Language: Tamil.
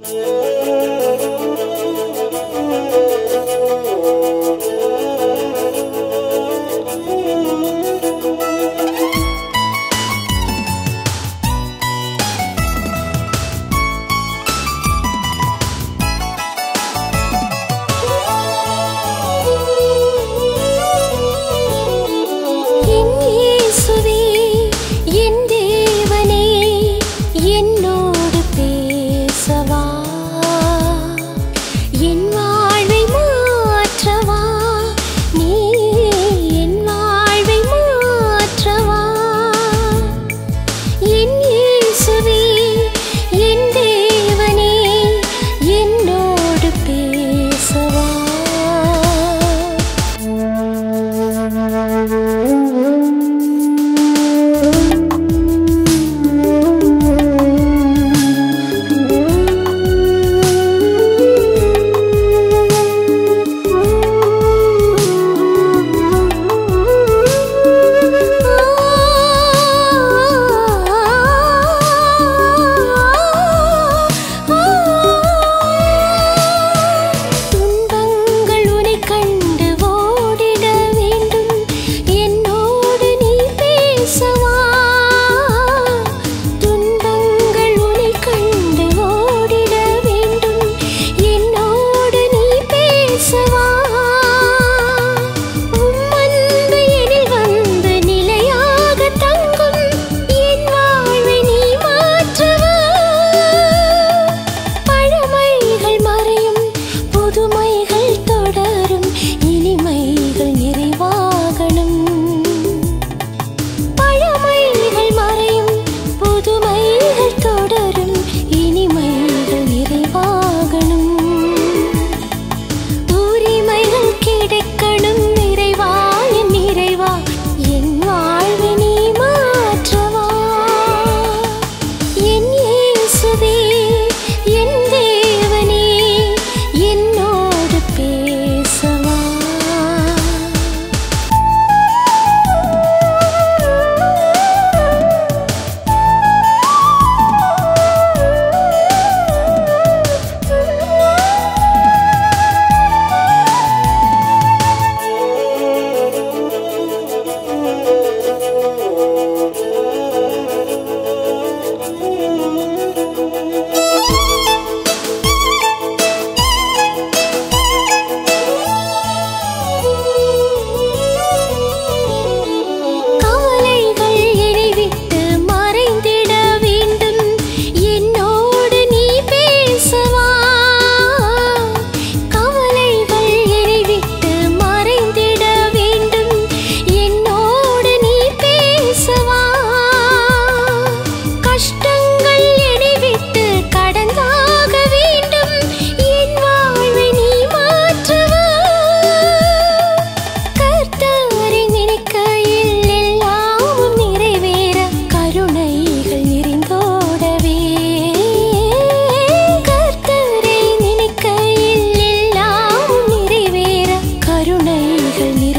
Yeah. சுமைகள் தொடரும். feliz.